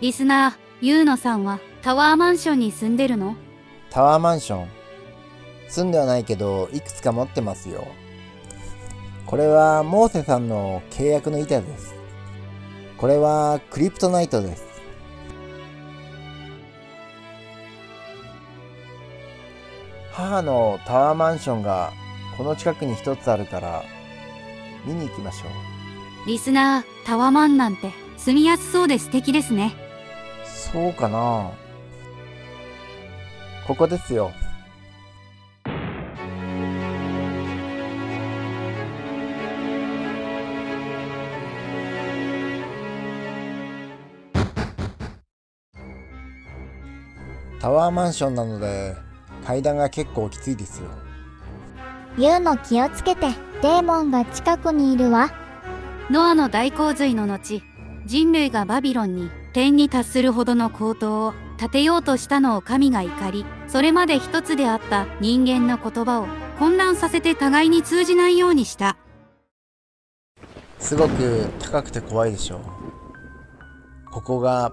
リスナー、ゆうのさんはタワーマンションに住んでるの？タワーマンション？住んではないけどいくつか持ってますよ。これはモーセさんの契約の板です。これはクリプトナイトです。母のタワーマンションがこの近くに一つあるから見に行きましょう。リスナー、タワマンなんて住みやすそうで素敵ですね。そうかな。ここですよ。タワーマンションなので階段が結構きついですよ。ユウの気をつけてデーモンが近くにいるわ。ノアの大洪水の後、人類がバビロンに天に達するほどの高塔を建てようとしたのを神が怒り、それまで一つであった人間の言葉を混乱させて互いに通じないようにした。すごく高くて怖いでしょうここが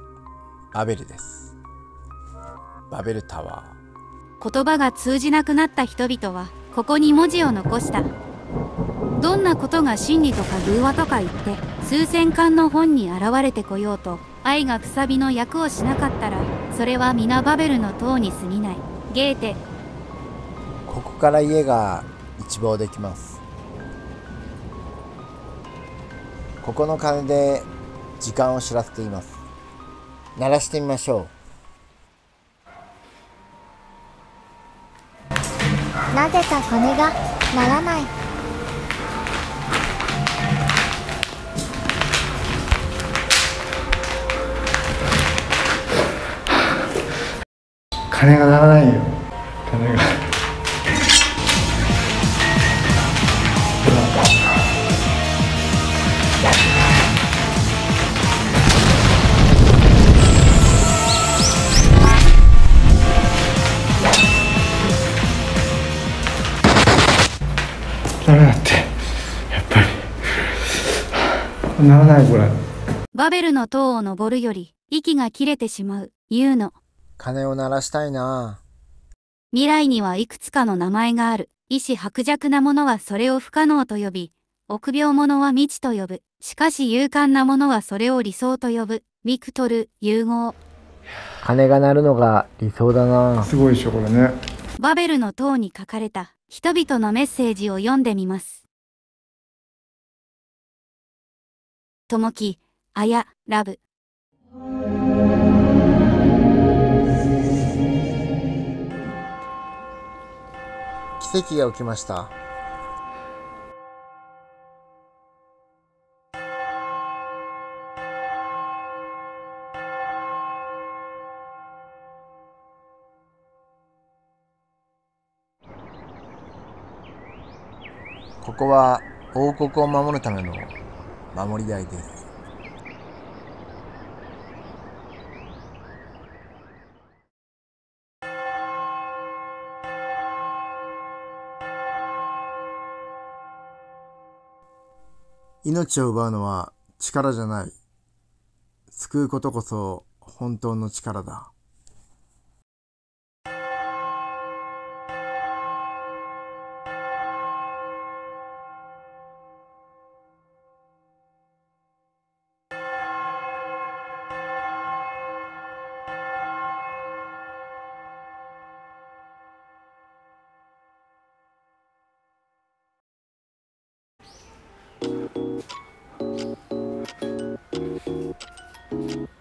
バベルです。バベルタワ言葉が通じなくなった人々はここに文字を残したどんなことが真理とか偶話とか言って数千巻の本に現れてこようと愛がくさびの役をしなかったらそれは皆バベルの塔に過ぎない。ゲーテ。ーここから家が一望できます。ここの鐘で時間を知らせています。鳴らしてみましょなぜか鐘が鳴らない金が鳴らないよ。金が。ダメだって。やっぱり。ならないこれ。バベルの塔を登るより息が切れてしまう。ユーノう鐘を鳴らしたいな。未来にはいくつかの名前がある。意志薄弱な者はそれを不可能と呼び臆病者は未知と呼ぶ。しかし勇敢な者はそれを理想と呼ぶ。ビクトル融合。鐘が鳴るのが理想だな。すごいでしょこれね。バベルの塔に書かれた。人々のメッセージを読んでみます。ともき、あや、ラブ。奇跡が起きました。ここは王国を守るための守り台です。命を奪うのは力じゃない。救うことこそ本当の力だ。Thank